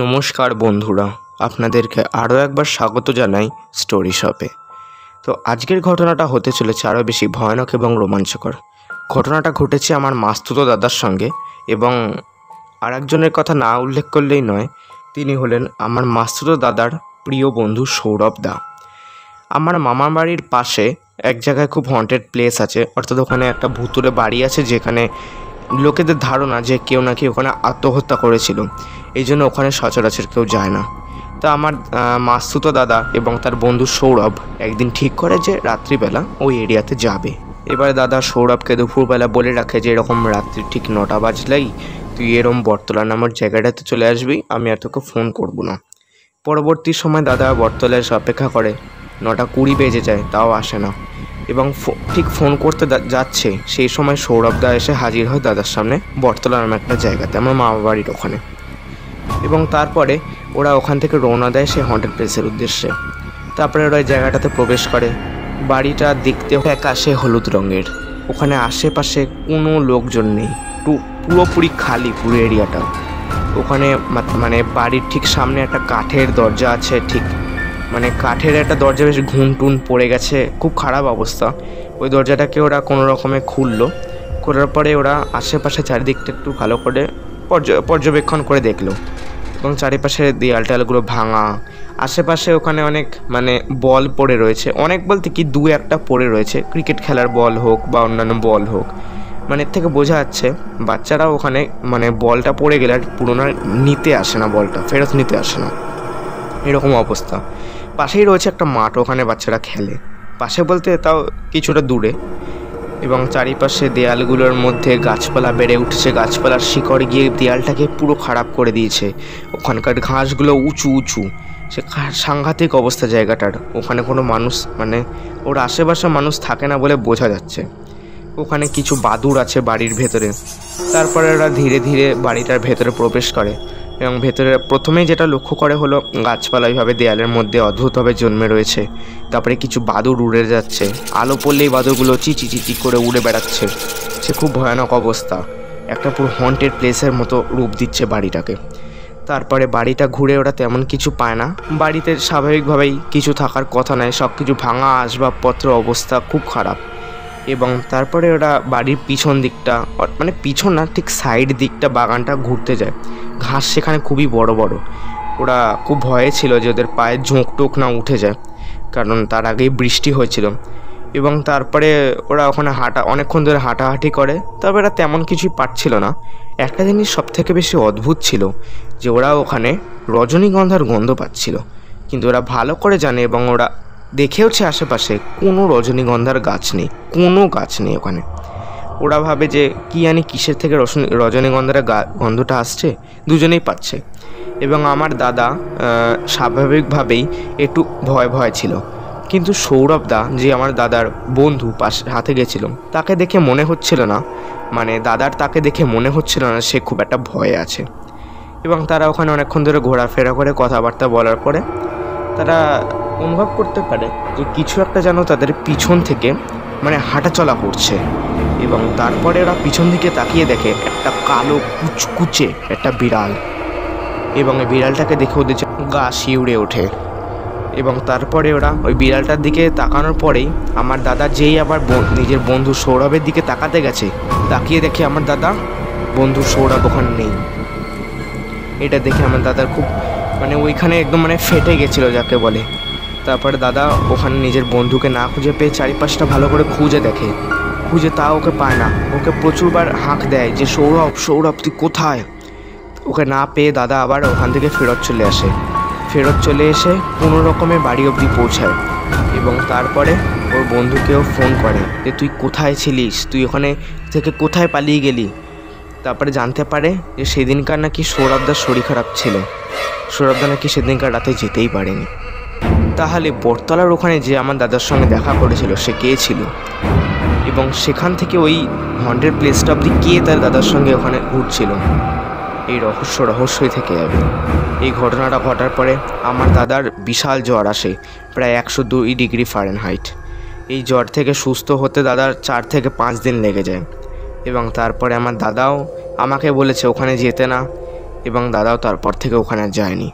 নমস্কার বন্ধুরা, আপনাদেরকে আরও একবার স্বাগত জানাই স্টোরি শপে তো আজকের ঘটনাটা হতে চলেছে আরও বেশি ভয়ানক এবং রোমাঞ্চকর। ঘটনাটা ঘটেছে আমার মাস্তুতো দাদার সঙ্গে এবং আর একজনের কথা না উল্লেখ করলেই নয়, তিনি হলেন আমার মাস্তুতো দাদার প্রিয় বন্ধু সৌরভ দা। আমার মামার বাড়ির পাশে এক জায়গায় খুব হন্টেড প্লেস আছে, অর্থাৎ ওখানে একটা ভুতুরে বাড়ি আছে যেখানে লোকেদের ধারণা যে কেউ নাকি ওখানে আত্মহত্যা করেছিল। এই জন্য ওখানে সচরাচর কেউ যায় না। তা আমার আহ, মাস্তুতো দাদা এবং তার বন্ধু সৌরভ একদিন ঠিক করে যে রাত্রিবেলা ওই এরিয়াতে যাবে। এবারে দাদা সৌরভকে দুপুরবেলা বলে রাখে যে এরকম রাত্রি ঠিক নটা বাজলেই তুই এরম বটতলা নামের জায়গাটাতে চলে আসবি আমি আর তোকে ফোন করব না। পরবর্তী সময় দাদা বটতলায় এসে অপেক্ষা করে নটা কুড়ি বেজে যায় তাও আসে না। এবং ঠিক ফোন করতে যাচ্ছে। সেই সময় সৌরভ দা এসে হাজির হয় দাদার সামনে বটতলা নামে একটা জায়গাতে, আমার মামা বাড়ির ওখানে। এবং তারপরে ওরা ওখান থেকে রওনা দেয় সেই হন্টেড প্লেসের উদ্দেশ্যে। তারপরে ওরা জায়গাটাতে প্রবেশ করে। বাড়িটা দেখতে আকাশে হলুদ রঙের। ওখানে আশেপাশে কোনো লোকজন নেই। পুরোপুরি খালি পুরো এরিয়াটা ওখানে মানে বাড়ির ঠিক সামনে একটা কাঠের দরজা আছে, ঠিক মানে কাঠের একটা দরজা বেশ ঘুম টুন পড়ে গেছে, খুব খারাপ অবস্থা। ওই দরজাটাকে ওরা কোনো রকমে খুললো, খোলার পরে ওরা আশেপাশে চারিদিকটা একটু ভালো করে পর্য- পর্যবেক্ষণ করে দেখল। এবং চারিপাশে দেয়াল টেয়ালগুলো ভাঙা, আশেপাশে ওখানে অনেক মানে বল পড়ে রয়েছে। অনেক বলতে কি দু একটা পড়ে রয়েছে, ক্রিকেট খেলার বল হোক বা অন্যান্য বল হোক। মানে এর থেকে বোঝা যাচ্ছে, বাচ্চারা ওখানে মানে বলটা পড়ে গেলে আর পুরোনো নিতে আসে না বলটা, ফেরত নিতে আসে না। এরকম অবস্থা। পাশেই রয়েছে একটা মাঠ, ওখানে বাচ্চারা খেলে। পাশে বলতে তাও কিছুটা দূরে। এবং চারিপাশে দেয়ালগুলোর মধ্যে গাছপালা বেড়ে উঠছে। গাছপালার শিকড় গিয়ে দেয়ালটাকে পুরো খারাপ করে দিয়েছে। ওখানকার ঘাসগুলো উঁচু উঁচু। সে সাংঘাতিক অবস্থা জায়গাটার। ওখানে কোনো মানুষ মানে ওর আশেপাশে মানুষ থাকে না বলে বোঝা যাচ্ছে। ওখানে কিছু বাদুর আছে বাড়ির ভেতরে। তারপরে ওরা ধীরে ধীরে বাড়িটার ভেতরে প্রবেশ করে। এবং ভেতরে প্রথমেই যেটা লক্ষ্য করে হলো গাছপালা এইভাবে দেয়ালের মধ্যে অদ্ভুতভাবে জন্মে রয়েছে। তারপরে কিছু বাদুর উড়ে যাচ্ছে। আলো পড়লেই বাদুরগুলো চিচি চিচি করে উড়ে বেড়াচ্ছে। সে খুব ভয়ানক অবস্থা। একটা পুরো হন্টেড প্লেসের মতো রূপ দিচ্ছে বাড়িটাকে। তারপরে বাড়িটা ঘুরে ওরা তেমন কিছু পায় না। বাড়িতে স্বাভাবিকভাবেই কিছু থাকার কথা নয় সব কিছু ভাঙা আসবাবপত্র অবস্থা খুব খারাপ। এবং তারপরে ওরা বাড়ির পিছন দিকটা মানে পিছন না, ঠিক সাইড দিকটা, বাগানটা ঘুরতে যায়। ঘাস সেখানে খুবই বড় বড়। ওরা খুব ভয়ে ছিল যে ওদের পায়ে ঝোঁক টোক না উঠে যায়, কারণ তার আগেই বৃষ্টি হয়েছিল। এবং তারপরে ওরা ওখানে হাঁটা, অনেকক্ষণ ধরে হাঁটাহাঁটি করে, তবে ওরা তেমন কিছুই পারছিল না। একটা জিনিস সব থেকে বেশি অদ্ভুত ছিল, যে ওরা ওখানে রজনীগন্ধার গন্ধ পাচ্ছিল। কিন্তু ওরা ভালো করে জানে এবং ওরা দেখেওছে আশেপাশে কোনো রজনীগন্ধার গাছ নেই, কোনো গাছ নেই ওখানে। ওরা ভাবে যে কি জানি কিসের থেকে রজনীগন্ধার গন্ধটা আসছে, দুজনেই পাচ্ছে। এবং আমার দাদা স্বাভাবিকভাবেই একটু ভয় ভয় ছিল। কিন্তু সৌরভ দা, যে আমার দাদার বন্ধু পাশে, হাতে গেছিল, তাকে দেখে মনে হচ্ছিল না। মানে দাদার তাকে দেখে মনে হচ্ছিল না সে খুব একটা ভয়ে আছে। এবং তারা ওখানে অনেকক্ষণ ধরে ঘোরাফেরা করে কথাবার্তা বলার পরে তারা অনুভব করতে পারে যে কিছু একটা যেন তাদের পিছন থেকে মানে হাঁটাচলা করছে। এবং তারপরে ওরা পিছন দিকে তাকিয়ে দেখে একটা কালো কুচকুচে একটা বিড়াল। এবং এই বিড়ালটাকে দেখে ওদের গা শিউড়ে ওঠে। এবং তারপরে ওরা ওই বিড়ালটার দিকে তাকানোর পরেই আমার দাদা যেই আবার নিজের বন্ধু সৌরভের দিকে তাকাতে গেছে, তাকিয়ে দেখে আমার দাদা বন্ধু সৌরভ ওখানে নেই। এটা দেখে আমার দাদার খুব মানে ওইখানে একদম মানে ফেটে গেছিল যাকে বলে। তারপরে দাদা ওখানে নিজের বন্ধুকে না খুঁজে পেয়ে চারিপাশটা ভালো করে খুঁজে দেখে। খুঁজে তা ওকে পায় না। ওকে প্রচুরবার হাঁক দেয় যে, সৌরভ সৌরভ, তুই কোথায়? ওকে না পেয়ে দাদা আবার ওখান থেকে ফেরত চলে আসে। ফেরত চলে এসে কোনো রকমে বাড়ি অবধি পৌঁছায় এবং তারপরে ওর বন্ধুকেও ফোন করে যে, তুই কোথায় ছিলিস? তুই ওখানে থেকে কোথায় পালিয়ে গেলি? তারপরে জানতে পারে যে, সেদিনকার নাকি সৌরভদার শরীর খারাপ ছিল। সৌরভদা নাকি সেদিনকার রাতে যেতেই পারেনি। তাহলে বটতলার ওখানে যে আমার দাদার সঙ্গে দেখা করেছিল, সে কে ছিল? এবং সেখান থেকে ওই হন্ড্রেড প্লেসটা অব্দি কে তার দাদার সঙ্গে ওখানে ঘুরছিল? এই রহস্য রহস্যই থেকে যাবে। এই ঘটনাটা ঘটার পরে আমার দাদার বিশাল জ্বর আসে, প্রায় একশো দুই ডিগ্রি ফারেনহাইট এই জ্বর থেকে সুস্থ হতে দাদার চার থেকে পাঁচ দিন লেগে যায়। এবং তারপরে আমার দাদাও আমাকে বলেছে, ওখানে যেতে না। এবং দাদাও তারপর থেকে ওখানে যায়নি।